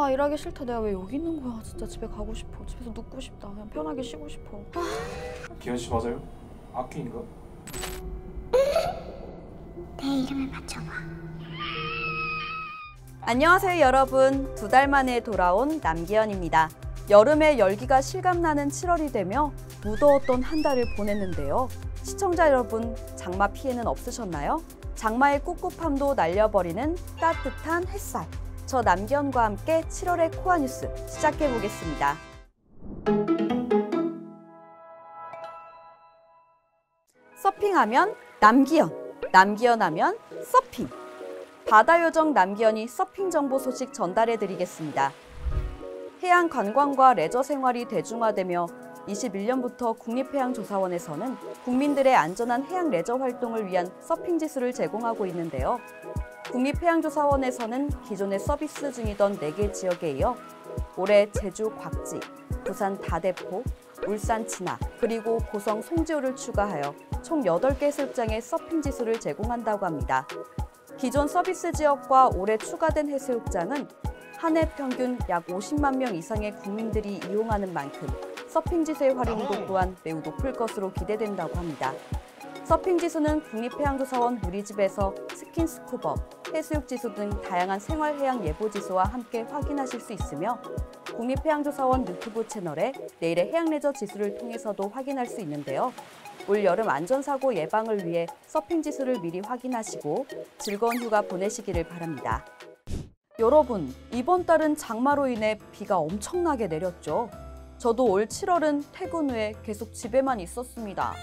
아 일하기 싫다. 내가 왜 여기 있는 거야? 진짜 집에 가고 싶어. 집에서 눕고 싶다. 그냥 편하게 쉬고 싶어. 기현 씨 맞아요? 악귀인가? 내 이름을 맞춰봐. 안녕하세요 여러분. 두 달 만에 돌아온 남기현입니다. 여름에 열기가 실감나는 7월이 되며 무더웠던 한 달을 보냈는데요. 시청자 여러분 장마 피해는 없으셨나요? 장마의 꿉꿉함도 날려버리는 따뜻한 햇살 저 남기현과 함께 7월의 코아 뉴스 시작해 보겠습니다. 서핑하면 남기현, 남기현 하면 서핑. 바다 요정 남기현이 서핑 정보 소식 전달해 드리겠습니다. 해양 관광과 레저 생활이 대중화되며 21년부터 국립해양조사원에서는 국민들의 안전한 해양 레저 활동을 위한 서핑 지수를 제공하고 있는데요. 국립해양조사원에서는 기존의 서비스 중이던 4개 지역에 이어 올해 제주 곽지, 부산 다대포, 울산 진화, 그리고 고성 송지호를 추가하여 총 8개 해수욕장의 서핑 지수를 제공한다고 합니다. 기존 서비스 지역과 올해 추가된 해수욕장은 한 해 평균 약 50만 명 이상의 국민들이 이용하는 만큼 서핑 지수의 활용도 또한 매우 높을 것으로 기대된다고 합니다. 서핑 지수는 국립해양조사원 누리집에서 스킨스쿠버, 해수욕 지수 등 다양한 생활해양 예보 지수와 함께 확인하실 수 있으며 국립해양조사원 유튜브 채널에 내일의 해양레저 지수를 통해서도 확인할 수 있는데요. 올 여름 안전사고 예방을 위해 서핑 지수를 미리 확인하시고 즐거운 휴가 보내시기를 바랍니다. 여러분, 이번 달은 장마로 인해 비가 엄청나게 내렸죠. 저도 올 7월은 퇴근 후에 계속 집에만 있었습니다.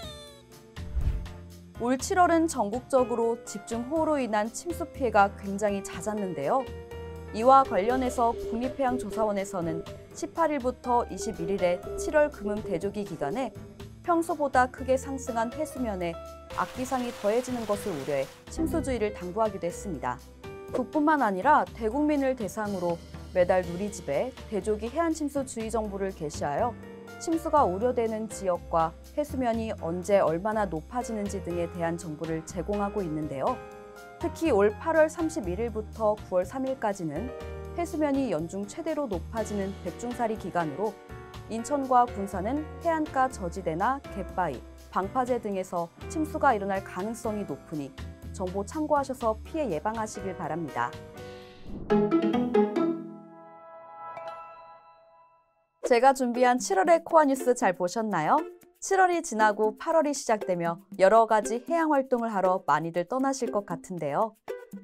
올 7월은 전국적으로 집중호우로 인한 침수 피해가 굉장히 잦았는데요. 이와 관련해서 국립해양조사원에서는 18일부터 21일에 7월 금음 대조기 기간에 평소보다 크게 상승한 해수면에 악기상이 더해지는 것을 우려해 침수주의를 당부하기도 했습니다. 그뿐만 아니라 대국민을 대상으로 매달 누리집에 대조기 해안침수 주의 정보를 게시하여 침수가 우려되는 지역과 해수면이 언제 얼마나 높아지는지 등에 대한 정보를 제공하고 있는데요. 특히 올 8월 31일부터 9월 3일까지는 해수면이 연중 최대로 높아지는 백중살이 기간으로 인천과 군산은 해안가 저지대나 갯바위, 방파제 등에서 침수가 일어날 가능성이 높으니 정보 참고하셔서 피해 예방하시길 바랍니다. 제가 준비한 7월의 코아 뉴스 잘 보셨나요? 7월이 지나고 8월이 시작되며 여러 가지 해양 활동을 하러 많이들 떠나실 것 같은데요.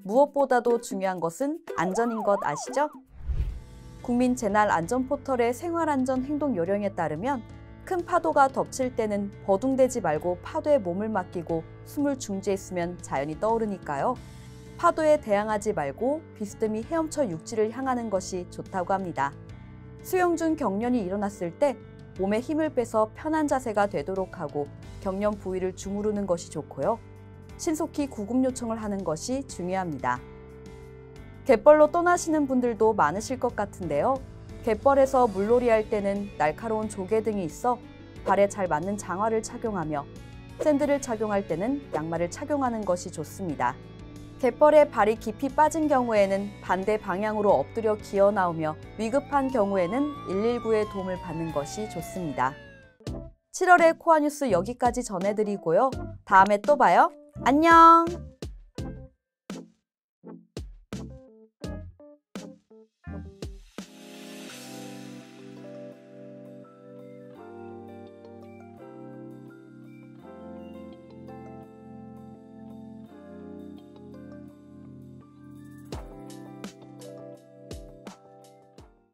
무엇보다도 중요한 것은 안전인 것 아시죠? 국민 재난 안전 포털의 생활 안전 행동 요령에 따르면 큰 파도가 덮칠 때는 버둥대지 말고 파도에 몸을 맡기고 숨을 중지했으면 자연이 떠오르니까요. 파도에 대항하지 말고 비스듬히 헤엄쳐 육지를 향하는 것이 좋다고 합니다. 수영 중 경련이 일어났을 때 몸에 힘을 빼서 편한 자세가 되도록 하고 경련 부위를 주무르는 것이 좋고요. 신속히 구급 요청을 하는 것이 중요합니다. 갯벌로 떠나시는 분들도 많으실 것 같은데요. 갯벌에서 물놀이 할 때는 날카로운 조개 등이 있어 발에 잘 맞는 장화를 착용하며 샌들을 착용할 때는 양말을 착용하는 것이 좋습니다. 갯벌에 발이 깊이 빠진 경우에는 반대 방향으로 엎드려 기어 나오며 위급한 경우에는 119의 도움을 받는 것이 좋습니다. 7월의 코아 뉴스 여기까지 전해드리고요. 다음에 또 봐요. 안녕!